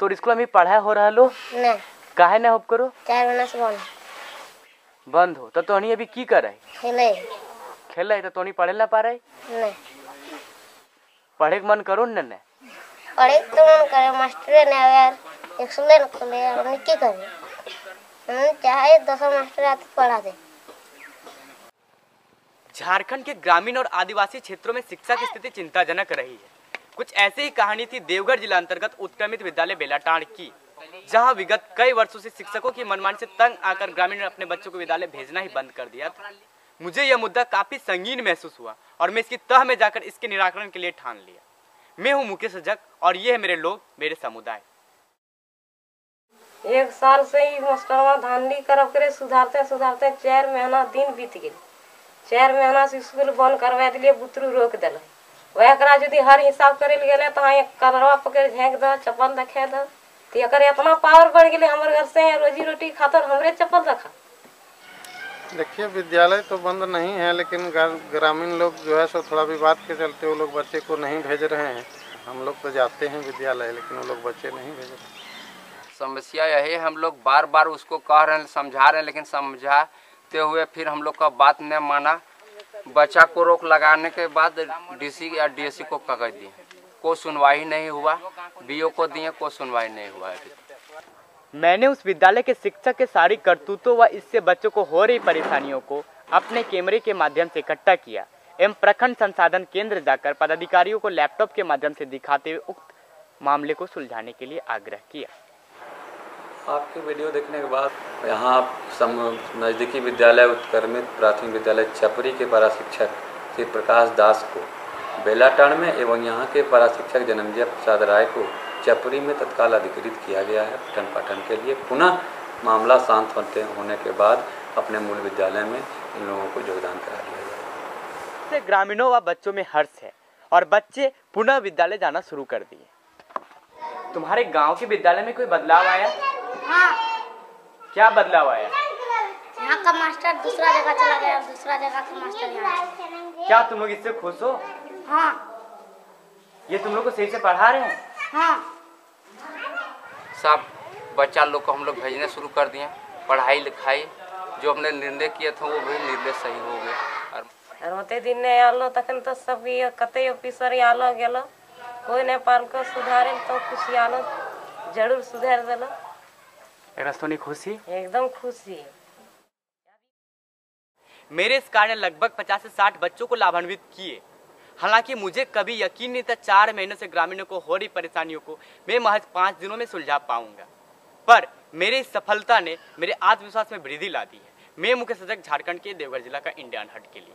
तोर स्कूल में पढ़ाई हो रहा लो। नहीं। काहे ना होप करो? चार महीना से बंद। बंद हो। तो तोहनी अभी की कर? रही खेले। खेल रही तो तोहनी पढ़े ना पा रही नहीं। पढ़े के मन करो न ने? पढ़े तो मन करे मास्टर ने यार। एक सुले न खोले यार हमने की करे? हम चाहे दस मास्टर आते पढ़ा दे। झारखंड के ग्रामीण और आदिवासी क्षेत्रों में शिक्षा की स्थिति चिंताजनक रही है। कुछ ऐसी ही कहानी थी देवघर जिला अंतर्गत उत्क्रमित विद्यालय बेलाटांड की, जहाँ विगत कई वर्षों से शिक्षकों की मनमानी से तंग आकर ग्रामीण ने अपने बच्चों को विद्यालय भेजना ही बंद कर दिया था। मुझे यह मुद्दा काफ़ी संगीन महसूस हुआ और मैं इसकी तह में जाकर इसके निराकरण के लिए ठान लिया। मैं हूँ मुकेश जग और ये है मेरे लोग, मेरे समुदाय। एक साल से ही मास्टरवा धांधली करब करे सुधारते सुधारते चार महीना दिन बीत गए। चार महीना से स्कूल बंद करवा दिलिए बुतरू रोक दिल एकरा यदि हर हिसाब करे गेले तो हाँ एक कलरवा पकड़ झाँक द चप्पल देखा द तो एकर इतना पावर बढ़ गए हमारे घर से रोजी रोटी खातर हमरे चप्पल रखा। देखिए विद्यालय तो बंद नहीं है लेकिन ग्रामीण लोग जो है सो थोड़ा विवाद के चलते वो लोग बच्चे को नहीं भेज रहे हैं। हम लोग तो जाते हैं विद्यालय लेकिन वो लोग बच्चे नहीं भेज रहे। समस्या यही है हम लोग बार बार उसको कह रहे हैं समझा रहे हैं लेकिन समझाते हुए फिर हम लोग का बात न माना। बच्चा को रोक लगाने के बाद डीसी या डीएससी को कह दिए। कोई सुनवाई नहीं हुआ। बीओ को दिए, कोई सुनवाई नहीं हुआ। मैंने उस विद्यालय के शिक्षक के सारी करतूतों व इससे बच्चों को हो रही परेशानियों को अपने कैमरे के माध्यम से इकट्ठा किया। एवं प्रखंड संसाधन केंद्र जाकर पदाधिकारियों को लैपटॉप के माध्यम से दिखाते हुए उक्त मामले को सुलझाने के लिए आग्रह किया। आपकी वीडियो देखने के बाद यहाँ सम, नज़दीकी विद्यालय, उत्क्रमित प्राथमिक विद्यालय चपरी के पारा शिक्षक श्री प्रकाश दास को, बेलाटाण में एवं यहाँ के पारा शिक्षक जन्मजय प्रसाद राय को चपरी में तत्काल अधिकृत किया गया है। पठन पाठन के लिए पुनः मामला शांत होते होने के बाद अपने मूल विद्यालय में इन लोगों को योगदान करा दिया से ग्रामीणों व बच्चों में हर्ष है और बच्चे पुनः विद्यालय जाना शुरू कर दिए। तुम्हारे गाँव के विद्यालय में कोई बदलाव आया? हाँ। क्या बदलाव आया? यहाँ का मास्टर दूसरा जगह चला गया और दूसरा जगह का मास्टर यहाँ क्या तुम लोग इससे खुश हो? हाँ। ये तुम लोग को सही से पढ़ा रहे हैं? हाँ। सब बच्चा लोग को हम लोग भेजने शुरू कर दिए। पढ़ाई लिखाई जो हमने निर्णय किए थे वो भी निर्णय सही हो गए और और दिन नहीं आलो तखन तो सब ये कते ऑफिसर आलो गेलो। कोई नहीं पाल को सुधारे तो कुछ आलो ज़रूर सुधार दिलो। एकरा से तो खुशी? एकदम खुशी। मेरे इस कार्य ने लगभग 50 से 60 बच्चों को लाभान्वित किए। हालाँकि मुझे कभी यकीन नहीं था चार महीनों से ग्रामीणों को हो रही परेशानियों को मैं महज पाँच दिनों में सुलझा पाऊँगा। पर मेरी इस सफलता ने मेरे आत्मविश्वास में वृद्धि ला दी है। मैं मुख्य सजग झारखंड के देवघर जिला का इंडियन हट के लिए।